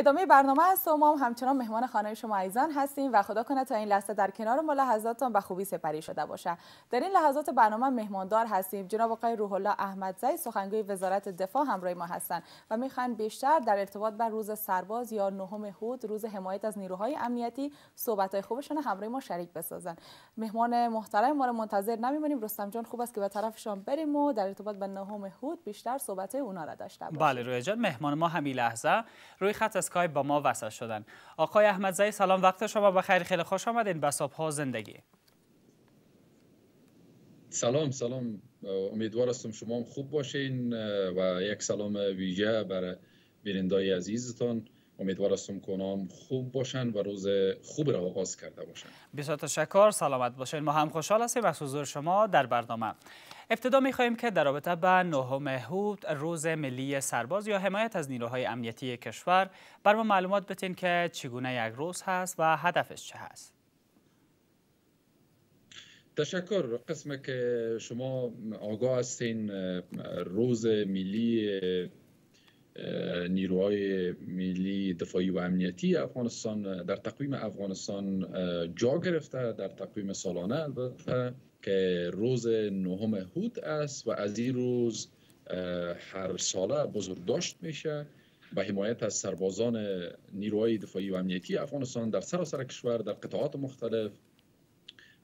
ادامه برنامه است و ما هم همچنان مهمان خانه شما عزیزان هستیم و خدا کنه تا این لحظه در کنار ما لحظاتتان به خوبی سپری شده باشه. در این لحظات برنامه مهماندار هستیم. جناب آقای روح الله احمدزی سخنگوی وزارت دفاع همراه ما هستند و می‌خوان بیشتر در ارتباط بر روز سرباز یا نهم هود روز حمایت از نیروهای امنیتی صحبت های خوبشون همراه ما شریک بسازن مهمان محترم ما رو منتظر نمیمونیم. رستم جان خوب است که به طرفشان بریم و در ارتباط با نهم هود بیشتر صحبت اونا را داشته باشیم. بله روی جان مهمان ما همین لحظه. روی خط اسکایپ با ما وصل شدن. آقای احمدزی سلام وقت شما بخیر. خیلی خوش آمدین. به ها زندگی. سلام سلام. امیدوار هستم شما هم خوب باشین و یک سلام ویژه برای بینندای عزیزتان. امیدوار هستم که هم خوب باشن و روز خوب را آغاز کرده باشن. بسیار تشکر. سلامت باشین. ما هم خوشحال هستیم. از حضور شما در برنامه. ابتدا می خواهیم که در رابطه به نهم هود روز ملی سرباز یا حمایت از نیروهای امنیتی کشور بر ما معلومات بتین که چگونه یک روز هست و هدفش چه هست. تشکر. قسم که شما آگاه هستین روز ملی نیروهای ملی دفاعی و امنیتی افغانستان در تقویم افغانستان جا گرفته در تقویم سالانه البته که روز نهم هود است و از این روز هر ساله بزرگداشت میشه. به حمایت از سربازان نیروهای دفاعی و امنیتی افغانستان در سراسر کشور در قطعات مختلف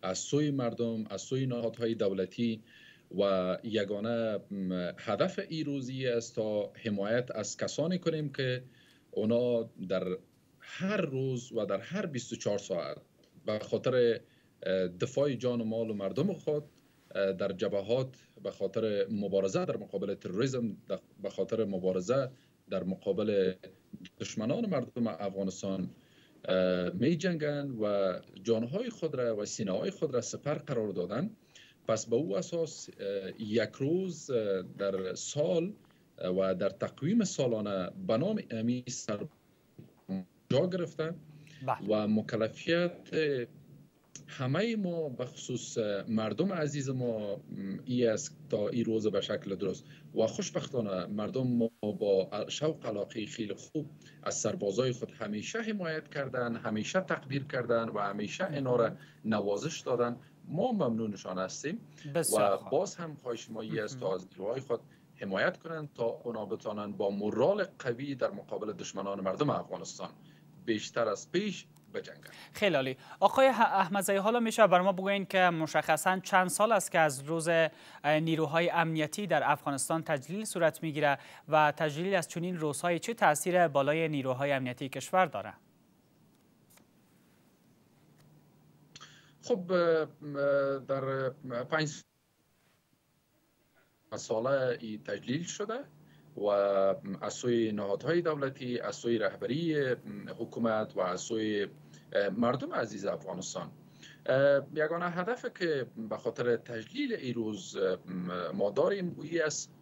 از سوی مردم از سوی نهادهای دولتی و یگانه هدف ای روزی است تا حمایت از کسانی کنیم که اونا در هر روز و در هر 24 ساعت به خاطر دفاع جان و مال و مردم خود در جبهات به خاطر مبارزه در مقابل تروریسم به خاطر مبارزه در مقابل دشمنان مردم افغانستان می جنگن و جانهای خود را و سینه های خود را سپر قرار دادن پس به او اساس یک روز در سال و در تقویم سالانه به نام امی سر جا گرفته بله. و مکلفیت همه ما به خصوص مردم عزیز ما ای است تا این روز به شکل درست. و خوشبختانه مردم ما با شوق علاقه خیلی خوب از سربازای خود همیشه حمایت کردن همیشه تقدیر کردن و همیشه اینا را نوازش دادن. ما ممنونشان هستیم. و باز هم خواهش ما ای است تا از نیروهای خود حمایت کنند تا اونا بتانن با مورال قوی در مقابل دشمنان مردم افغانستان. بیشتر از پیش بجنگن. خیلی عالی. آقای احمدزی حالا میشه بر ما بگوین که مشخصا چند سال است که از روز نیروهای امنیتی در افغانستان تجلیل صورت می‌گیره و تجلیل از چنین روزهای چه تاثیر بالای نیروهای امنیتی کشور داره؟ خب در پنج ساله ای تجلیل شده و از سوی نهادهای دولتی از سوی رهبری حکومت و از سوی مردم عزیز افغانستان. یگانه هدف که به خاطر تجلیل این روز ما داریم است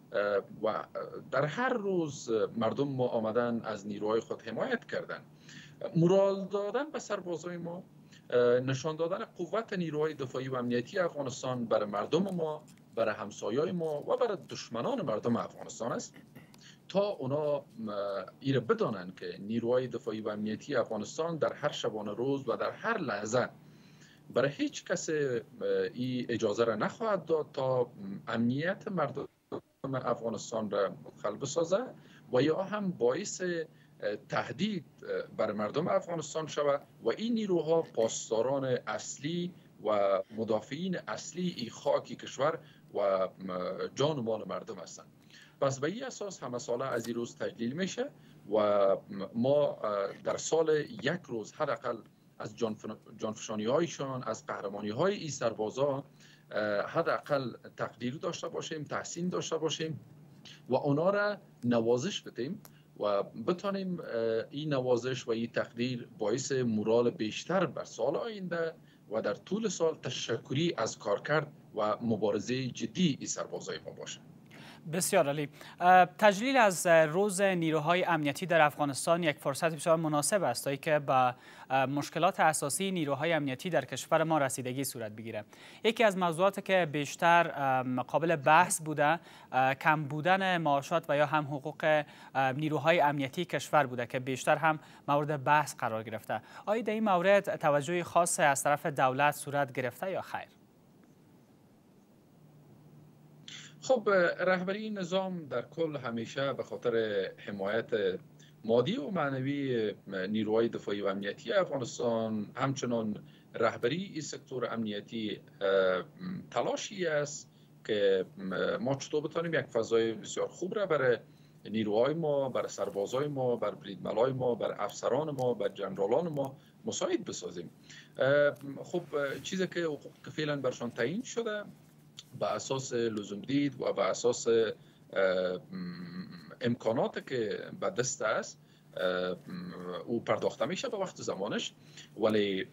و در هر روز مردم ما آمدن از نیروهای خود حمایت کردن. مرال دادن به سربازای ما نشان دادن قوت نیروهای دفاعی و امنیتی افغانستان برای مردم ما برای همسایای ما و برای دشمنان مردم افغانستان است. تا اونا ایره بدانن که نیروهای دفاعی و امنیتی افغانستان در هر شبانه روز و در هر لحظه برای هیچ کس ای اجازه را نخواهد داد تا امنیت مردم افغانستان را مدخل بسازه و یا هم باعث تهدید بر مردم افغانستان شود و این نیروها پاسداران اصلی و مدافعین اصلی ای خاکی کشور و جان و مال مردم هستند. پس به این اساس همه ساله از این روز تجلیل میشه و ما در سال یک روز حداقل از جانفشانی هایشان از قهرمانی های این سربازا حداقل تقدیر داشته باشیم تحسین داشته باشیم و اونا را نوازش بدیم و بتانیم این نوازش و این تقدیر باعث مورال بیشتر بر سال آینده و در طول سال تشکری از کارکرد و مبارزه جدی این سربازای ما باشه. بسیار عالی. تجلیل از روز نیروهای امنیتی در افغانستان یک فرصت بسیار مناسب است که به مشکلات اساسی نیروهای امنیتی در کشور ما رسیدگی صورت بگیره. یکی از موضوعاتی که بیشتر قابل بحث بوده کم بودن معاشات و یا هم حقوق نیروهای امنیتی کشور بوده که بیشتر هم مورد بحث قرار گرفته. آیا در این مورد توجه خاص از طرف دولت صورت گرفته یا خیر؟ خب رهبری نظام در کل همیشه به خاطر حمایت مادی و معنوی نیروهای دفاعی و امنیتی افغانستان همچنان رهبری این سکتور امنیتی تلاشی است که ما چطور بتانیم یک فضای بسیار خوب را برای نیروهای ما برای سربازای ما بر بریدملای ما بر افسران ما بر جنرالان ما مساعد بسازیم. خب چیزی که حقوق فعلا برشان تعیین شده به اساس لزوم دید و به اساس امکانات که به دست است او پرداخته میشه به وقت زمانش. ولی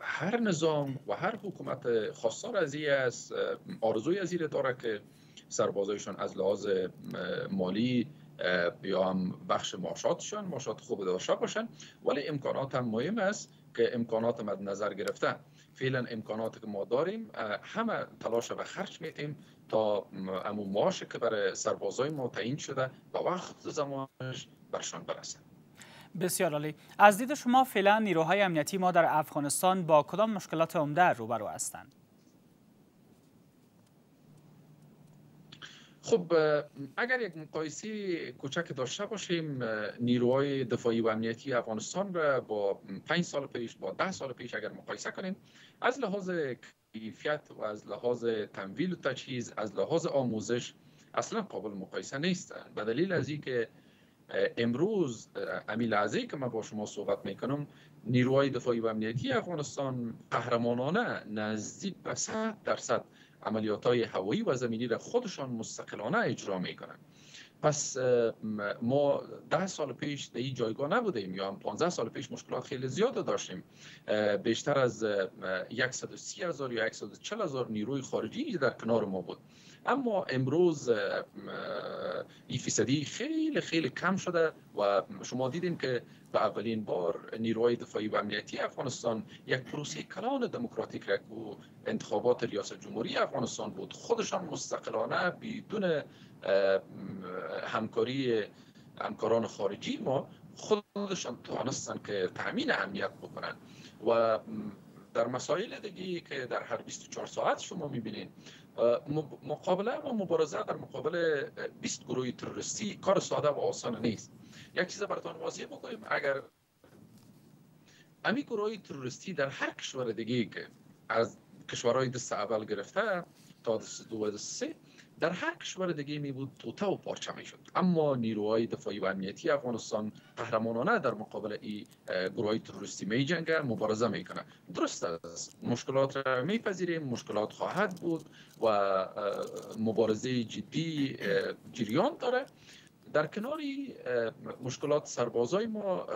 هر نظام و هر حکومت خواستار از این است آرزوی از داره که سربازایشان از لحاظ مالی یا هم بخش معاشاتشان معاشات خوب داشته باشن. ولی امکانات هم مهم است که امکانات مد نظر گرفته فعلا امکانات که ما داریم همه تلاش و خرج میتیم تا امو معاش که برای سربازای ما تعیین شده و وقت زمانش برشان برسه بسیار عالی. از دید شما فعلا نیروهای امنیتی ما در افغانستان با کدام مشکلات عمده روبرو هستند؟ خب اگر یک مقایسه کوچک داشته باشیم نیروهای دفاعی و امنیتی افغانستان را با پنج سال پیش با ده سال پیش اگر مقایسه کنیم از لحاظ کیفیت و از لحاظ تمویل و تجهیز از لحاظ آموزش اصلا قابل مقایسه نیست به دلیل از که امروز امی لحظه که من با شما صحبت می‌کنم نیروهای دفاعی و امنیتی افغانستان قهرمانانه نزدیک به 100 درصد عملیات های هوایی و زمینی را خودشان مستقلانه اجرا می‌کنند. پس ما ده سال پیش در این جایگاه نبودیم یا 15 سال پیش مشکلات خیلی زیاد داشتیم. بیشتر از 130 هزار یا 140 هزار نیروی خارجی در کنار ما بود. اما امروز این فیصدی خیلی خیلی کم شده و شما دیدین که به اولین بار نیروهای دفاعی و امنیتی افغانستان یک پروسه کلان دموکراتیک را و انتخابات ریاست جمهوری افغانستان بود خودشان مستقلانه بدون همکاری همکاران خارجی ما خودشان توانستن که تامین امنیت بکنن. و در مسائل دیگه که در هر 24 ساعت شما می‌بینید مقابله و مبارزه در مقابل 20 گروه تروریستی کار ساده و آسان نیست. یک چیز براتون واضح بکنیم اگر امی گروه تروریستی در هر کشور دیگه از کشورهای دست اول گرفته تا دست دو و دست سه در هر کشور دیگه می بود توته و پارچه می شد. اما نیروهای دفاعی و امنیتی افغانستان قهرمانانه در مقابل این گروه تروریستی می جنگه مبارزه می‌کنه درست است. مشکلات را میپذیریم مشکلات خواهد بود و مبارزه جدی جریان داره. در کناری مشکلات سربازای ما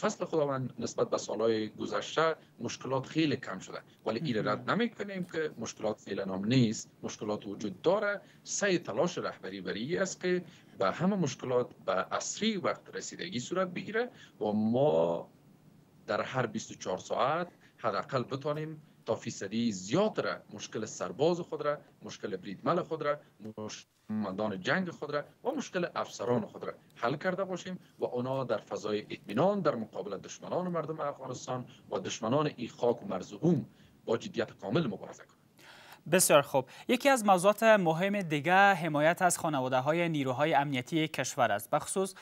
فصل خداوند نسبت به سالهای گذشته مشکلات خیلی کم شده. ولی این رد نمی کنیم که مشکلات فعلا هم نیست. مشکلات وجود داره. سعی تلاش رهبری بری است که به همه مشکلات به اصری وقت رسیدگی صورت بگیره و ما در هر 24 ساعت حداقل بتانیم تا فیصدی زیاد را مشکل سرباز خود را مشکل بریدمل خود را مندان جنگ خود را و مشکل افسران خود را حل کرده باشیم و اونا در فضای اطمینان در مقابل دشمنان مردم افغانستان و دشمنان ای خاک و مرزوم با جدیت کامل مبارزه کنیم. بسیار خوب. یکی از موضوعات مهم دیگه حمایت از خانواده های نیروهای امنیتی کشور است. بخصوص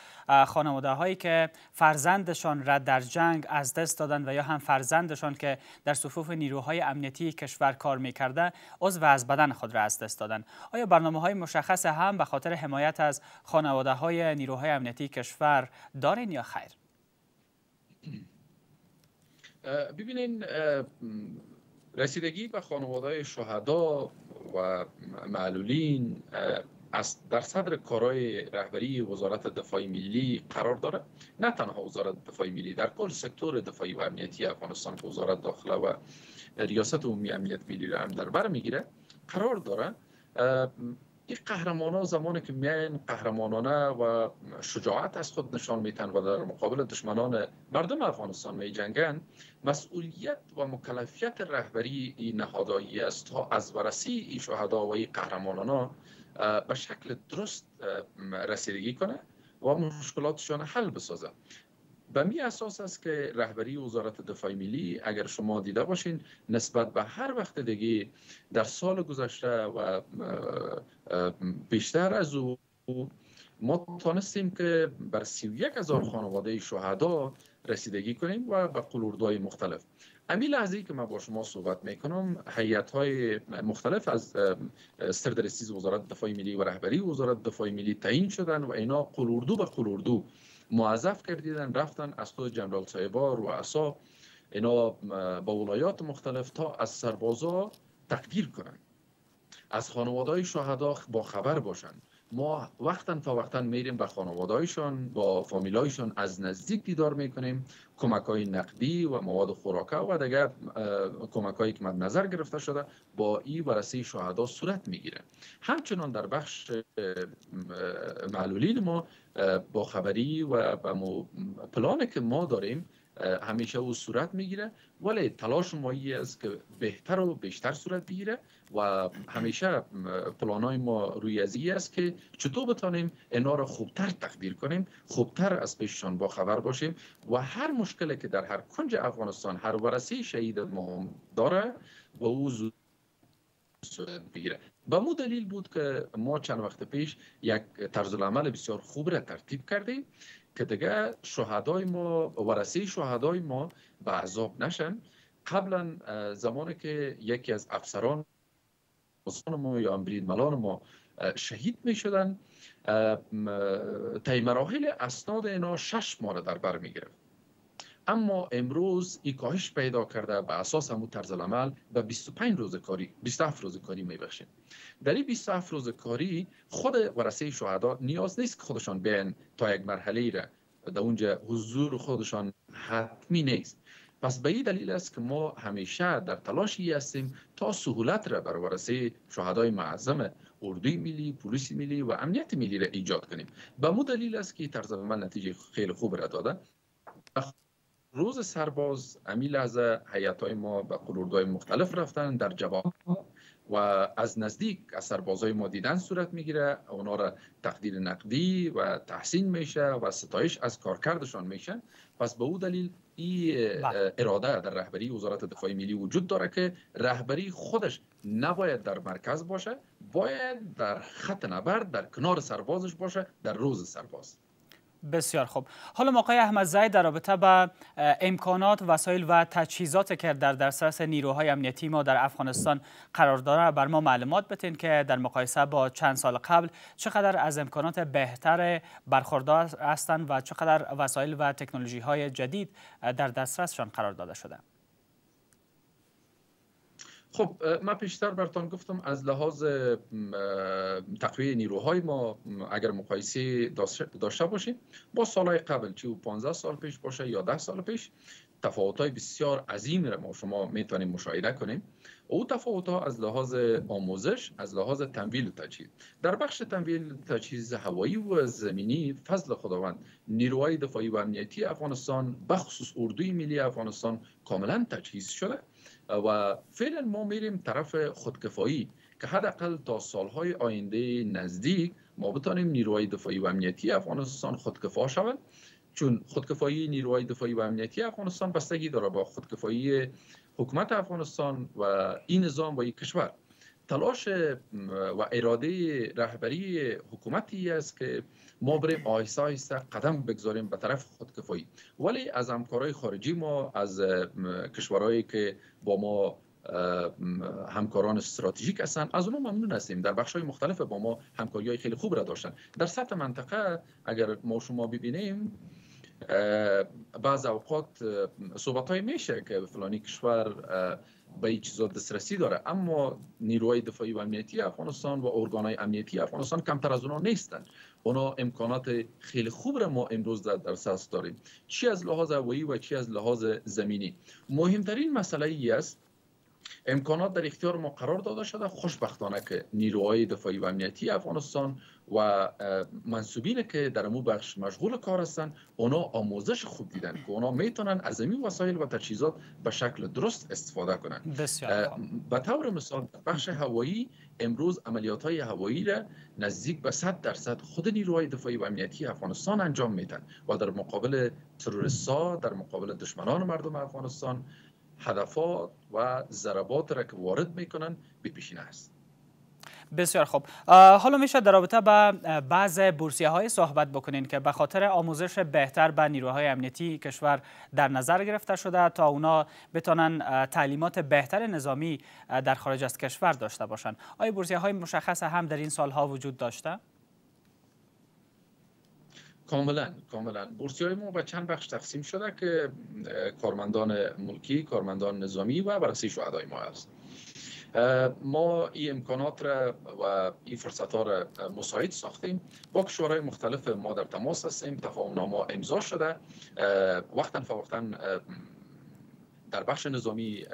خانواده هایی که فرزندشان را در جنگ از دست دادن و یا هم فرزندشان که در صفوف نیروهای امنیتی کشور کار می‌کرده عضو از بدن خود را از دست دادن آیا برنامه های مشخص هم به خاطر حمایت از خانواده های نیروهای امنیتی کشور دارین یا خیر؟ ببینین رسیدگی به خانواده شهدا و معلولین از در صدر کارهای رهبری وزارت دفاع ملی قرار داره. نه تنها وزارت دفاع ملی در کل سکتور دفاعی و امنیتی افغانستان که وزارت داخله و ریاست عمومی امنیت ملی را هم در بر می‌گیره قرار داره این قهرمان ها زمانی که میاین قهرمانانه و شجاعت از خود نشان میتن و در مقابل دشمنان مردم افغانستان می جنگن مسئولیت و مکلفیت رهبری این نهادهایی است تا از ورسی این شهدا و این قهرمانان به شکل درست رسیدگی کنه و مشکلاتشان حل بسازه. به می اساس است که رهبری وزارت دفاع ملی اگر شما دیده باشین نسبت به هر وقت دیگه در سال گذشته و بیشتر از او ما تانستیم که بر سی یک هزار خانواده شهدا رسیدگی کنیم و به قلوردهای مختلف. امی لحظه که من با شما صحبت می‌کنم حیات های مختلف از سردرسیز وزارت دفاع ملی و رهبری وزارت دفاع ملی تعیین شدن و اینا قلوردو به قلوردو موظف کردیدن رفتن از خود جنرال سایبار و اصا اینا با ولایات مختلف تا از سربازا تقدیر کنند از خانواده های شهدا با خبر باشند ما وقتا تا وقتا میریم به خانوادهایشان با فامیلایشان از نزدیک دیدار می‌کنیم. کمک های نقدی و مواد خوراکه و دیگر کمک هایی که مد نظر گرفته شده با این ورسه شهدا صورت می‌گیره. همچنان در بخش معلولین ما با خبری و پلانی که ما داریم همیشه او صورت می‌گیره. ولی تلاش ما است که بهتر و بیشتر صورت بگیره و همیشه پلانای ما روی ازی است که چطور بتانیم اینا را خوبتر تقدیر کنیم خوبتر از پیششان با خبر باشیم و هر مشکلی که در هر کنج افغانستان هر ورسی شهید ما داره و او زود بگیره. به مو دلیل بود که ما چند وقت پیش یک طرز العمل بسیار خوب را ترتیب کردیم. که دیگه شهدای ما ورسی شهدای ما به عذاب نشن. قبلا زمانی که یکی از افسران ما یا امبرید ملان ما شهید می شدن مراحل اسناد اینا شش ماه در بر می گرفت اما امروز این کاهش پیدا کرده به اساس همون طرز العمل به 25 روز کاری 27 روز کاری میبخشیم در این 27 روز کاری خود ورسه شهدا نیاز نیست که خودشان بیان تا یک مرحله را در اونجا حضور خودشان حتمی نیست. پس به این دلیل است که ما همیشه در تلاشی هستیم تا سهولت را بر ورسه شهدای معظم اردوی ملی، پلیس ملی و امنیت ملی را ایجاد کنیم. به مو دلیل است که طرز عمل نتیجه خیلی خوب را داده. روز سرباز امی لحظه حیات های ما به قلوردهای مختلف رفتن در جواب و از نزدیک از سربازای ما دیدن صورت می‌گیره. اونا را تقدیر نقدی و تحسین میشه و ستایش از کارکردشان میشه. پس به او دلیل این بله. اراده در رهبری وزارت دفاع ملی وجود داره که رهبری خودش نباید در مرکز باشه باید در خط نبرد در کنار سربازش باشه در روز سرباز. بسیار خوب. حالا آقای احمد زید در رابطه با امکانات وسایل و تجهیزات که در دسترس نیروهای امنیتی ما در افغانستان قرار داره بر ما معلومات بتین که در مقایسه با چند سال قبل چقدر از امکانات بهتر برخوردار هستند و چقدر وسایل و تکنولوژی های جدید در دسترسشان قرار داده شده. خب من پیشتر براتون گفتم از لحاظ تقویه نیروهای ما اگر مقایسه داشته باشیم با سالهای قبل چه 15 سال پیش باشه یا 10 سال پیش تفاوت های بسیار عظیم را ما شما می‌تونیم مشاهده کنیم. او تفاوت ها از لحاظ آموزش از لحاظ تمویل و تجهیز. در بخش تمویل تجهیز هوایی و زمینی فضل خداوند نیروهای دفاعی و امنیتی افغانستان بخصوص اردوی ملی افغانستان کاملا تجهیز شده. و فعلا ما میریم طرف خودکفایی که حداقل تا سالهای آینده نزدیک ما بتانیم نیروهای دفاعی و امنیتی افغانستان خودکفا شود چون خودکفایی نیروهای دفاعی و امنیتی افغانستان بستگی داره با خودکفایی حکومت افغانستان و این نظام و این کشور. تلاش و اراده رهبری حکومتی است که ما بریم آهسته آهسته قدم بگذاریم به طرف خودکفایی. ولی از همکارای خارجی ما از کشورهایی که با ما همکاران استراتژیک هستن از اونها ممنون هستیم. در بخش های مختلف با ما همکاری های خیلی خوب را داشتن. در سطح منطقه اگر ما شما ببینیم بعض اوقات صحبت های میشه که فلانی کشور به این چیزا دسترسی داره. اما نیروهای دفاعی و امنیتی افغانستان و ارگانهای امنیتی افغانستان کمتر از اونا نیستن. اونا امکانات خیلی خوب را ما امروز در دسترس داریم. چی از لحاظ هوایی و چی از لحاظ زمینی؟ مهمترین مسئله ای است امکانات در اختیار ما قرار داده شده. خوشبختانه که نیروهای دفاعی و امنیتی افغانستان و منصوبین که در مو بخش مشغول کار هستند اونا آموزش خوب دیدن که اونا می‌تونن از این وسایل و تجهیزات به شکل درست استفاده کنند به طور مثال بخش هوایی امروز عملیات های هوایی را نزدیک به 100 درصد خود نیروهای دفاعی و امنیتی افغانستان انجام میدن و در مقابل تروریستا در مقابل دشمنان مردم افغانستان هدفات و ضربات را که وارد می‌کنن به پیشینه است. بسیار خوب. حالا میشه در رابطه با بعض بورسیه های صحبت بکنین که به خاطر آموزش بهتر به نیروهای امنیتی کشور در نظر گرفته شده تا اونا بتانن تعلیمات بهتر نظامی در خارج از کشور داشته باشند آیا بورسیه های مشخص هم در این سالها وجود داشته؟ کاملا کاملا. بورسی های ما به چند بخش تقسیم شده که کارمندان ملکی کارمندان نظامی و بررسی شهدای ما است. ما این امکانات را و این فرصت ها را مساعد ساختیم. با کشورهای مختلف ما در تماس هستیم. تفاهم نامه امضا شده. وقتا فوقتا در بخش نظامی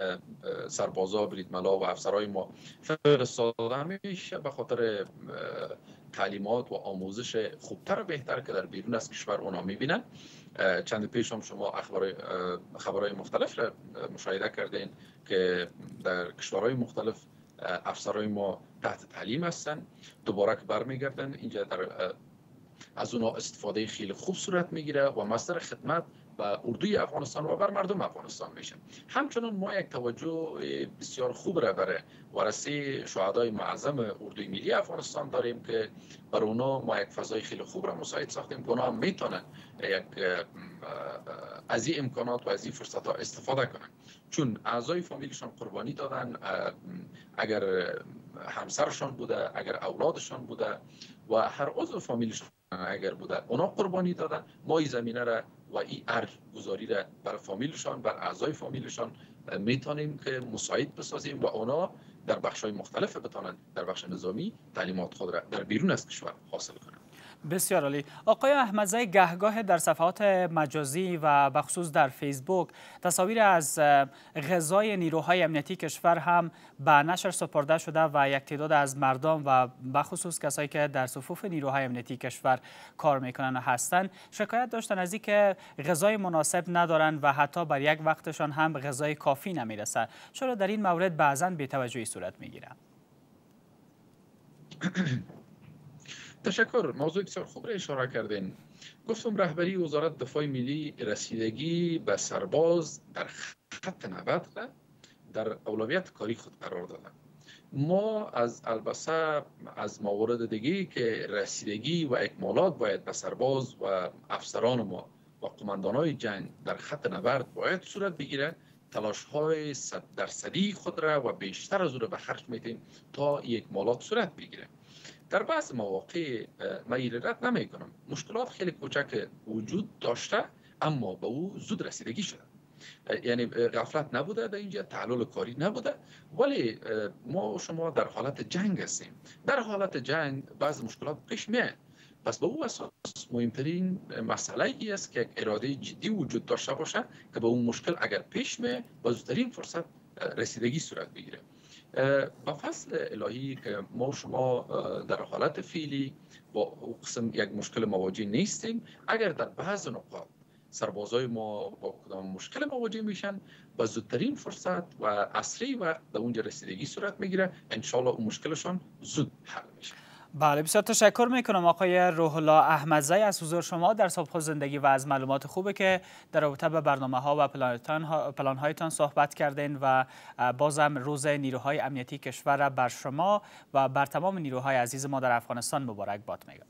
سربازا بریدملا و افسرهای ما فرستاده میشه. به خاطر تعلیمات و آموزش خوبتر و بهتر که در بیرون از کشور اونا می‌بینن. چند پیش هم شما خبرهای مختلف را مشاهده کردین که در کشورهای مختلف افسرهای ما تحت تعلیم هستن دوباره که برمیگردن. اینجا در از اونا استفاده خیلی خوب صورت می‌گیره و مصدر خدمت و اردوی افغانستان و بر مردم افغانستان میشه همچنان ما یک توجه بسیار خوب را برای ورسی شهدای معظم اردوی ملی افغانستان داریم که بر اونا ما یک فضای خیلی خوب را مساعد ساختیم. که اونا می‌تونن یک از این امکانات و از این فرصت ها استفاده کنن. چون اعضای فامیلشان قربانی دادن اگر همسرشان بوده اگر اولادشان بوده و هر عضو فامیلشان اگر بوده اونا قربانی دادن. ما این زمینه را و این ارج گذاری را بر فامیلشان بر اعضای فامیلشان می‌تونیم که مساعد بسازیم و اونا در بخش های مختلف بتانند در بخش نظامی تعلیمات خود را در بیرون از کشور حاصل کنند. بسیار عالی. آقای احمدزی گهگاه در صفحات مجازی و بخصوص در فیسبوک تصاویر از غذای نیروهای امنیتی کشور هم به نشر سپرده شده و یک تعداد از مردم و بخصوص کسایی که در صفوف نیروهای امنیتی کشور کار می‌کنن و هستند شکایت داشتن از اینکه غذای مناسب ندارن و حتی بر یک وقتشان هم غذای کافی نمی‌رسه. چرا در این مورد بعضا بی‌توجهی صورت می‌گیره؟ تشکر. موضوع بسیار خوب را اشاره کردین. گفتم رهبری وزارت دفاع ملی رسیدگی به سرباز در خط نبرد در اولویت کاری خود قرار دادن ما از البته از موارد دیگه که رسیدگی و اکمالات باید به سرباز و افسران ما و قماندان جنگ در خط نبرد باید صورت بگیره. تلاش های صد درصدی خود را و بیشتر از او را به خرج میتیم تا یک مالات صورت بگیره. در بعض مواقع من نمی کنم مشکلات خیلی کوچک وجود داشته اما به او زود رسیدگی شده. یعنی غفلت نبوده در اینجا تعلل کاری نبوده. ولی ما شما در حالت جنگ هستیم. در حالت جنگ بعض مشکلات پیش میاد. پس به او اساس مهمترین مسئله ای است که اراده جدی وجود داشته باشه که به اون مشکل اگر پیش میاد با زودترین فرصت رسیدگی صورت بگیره. با فصل الهی که ما شما در حالت فیلی با قسم یک مشکل مواجه نیستیم. اگر در بعض نقاط سربازای ما با کدام مشکل مواجه میشن با زودترین فرصت و اصلی وقت در اونجا رسیدگی صورت می‌گیره انشالله اون مشکلشان زود حل میشه. بله بسیار تشکر می‌کنم آقای روح الله احمدزی از حضور شما در صبح زندگی و از معلومات خوبه که در رابطه به برنامه ها و پلان هایتان صحبت کردین و بازم روز نیروهای امنیتی کشور را بر شما و بر تمام نیروهای عزیز ما در افغانستان مبارک باد میگم.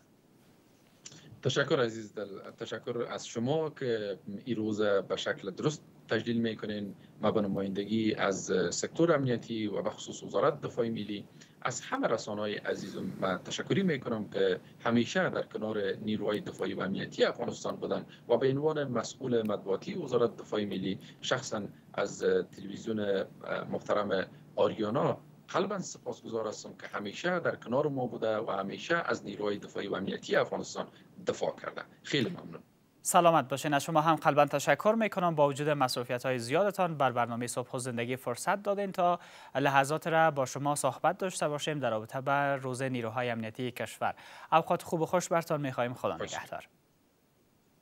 تشکر عزیز دل تشکر از شما که این روز به شکل درست تجلیل می‌کنین. ما به نمایندگی از سکتور امنیتی و بخصوص وزارت دفاع ملی از همه های عزیزم من تشکری می‌کنم که همیشه در کنار نیروهای دفاعی و امنیتی افغانستان بودن و به عنوان مسئول مطبوعاتی وزارت دفاع ملی شخصا از تلویزیون محترم آریانا قلبا سپاسگزار هستم که همیشه در کنار ما بوده و همیشه از نیروهای دفاعی و امنیتی افغانستان دفاع کرده. خیلی ممنون. سلامت باشین. از شما هم قلبا تشکر می‌کنم. با وجود مسئولیت های زیادتان بر برنامه صبح و زندگی فرصت دادین تا لحظات را با شما صحبت داشته باشیم در رابطه با روز نیروهای امنیتی کشور. اوقات خوب و خوش برتان می‌خواهیم. خدا نگهدار.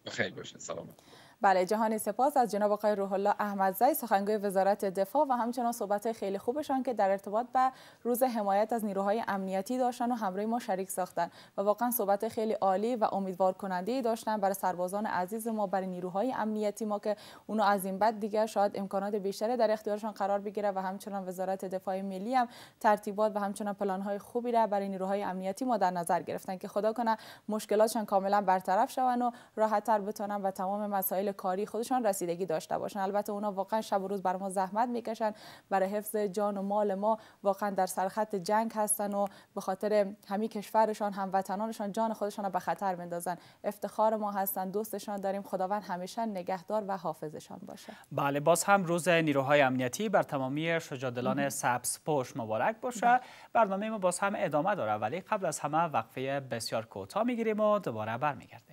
بخیر باشین سلامت بله جهانی سپاس از جناب آقای روح الله احمدزی سخنگوی وزارت دفاع و همچنان صحبت خیلی خوبشان که در ارتباط به روز حمایت از نیروهای امنیتی داشتن و همراه ما شریک ساختن و واقعا صحبت خیلی عالی و امیدوار کننده داشتن برای سربازان عزیز ما برای نیروهای امنیتی ما که اونو از این بعد دیگه شاید امکانات بیشتری در اختیارشان قرار بگیره و همچنان وزارت دفاع ملی هم ترتیبات و همچنان پلان های خوبی را برای نیروهای امنیتی ما در نظر گرفتن که خدا کنه مشکلاتشان کاملا برطرف شون و راحت تر بتونن و تمام مسائل کاری خودشان رسیدگی داشته باشن. البته اونا واقعا شب و روز بر ما زحمت می‌کشن. برای حفظ جان و مال ما واقعا در سرخط جنگ هستن و به خاطر همی کشورشان هموطنانشان جان خودشان به خطر میندازن. افتخار ما هستن دوستشان داریم. خداوند همیشه نگهدار و حافظشان باشه. بله باز هم روز نیروهای امنیتی بر تمامی شجادلان سبز پوش مبارک باشه. برنامه ما باز هم ادامه داره. ولی قبل از همه وقفه بسیار کوتاه می‌گیریم و دوباره برمیگردیم.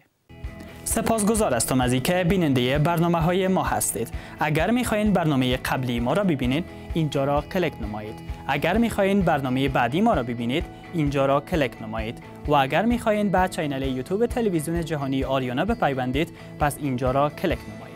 سپاسگزار هستم از اینکه بیننده برنامه های ما هستید. اگر می‌خواین برنامه قبلی ما را ببینید اینجا را کلک نمایید. اگر می‌خواین برنامه بعدی ما را ببینید اینجا را کلک نمایید. و اگر می‌خواین به چینل یوتیوب تلویزیون جهانی آریانا بپیوندید پس اینجا را کلک نمایید.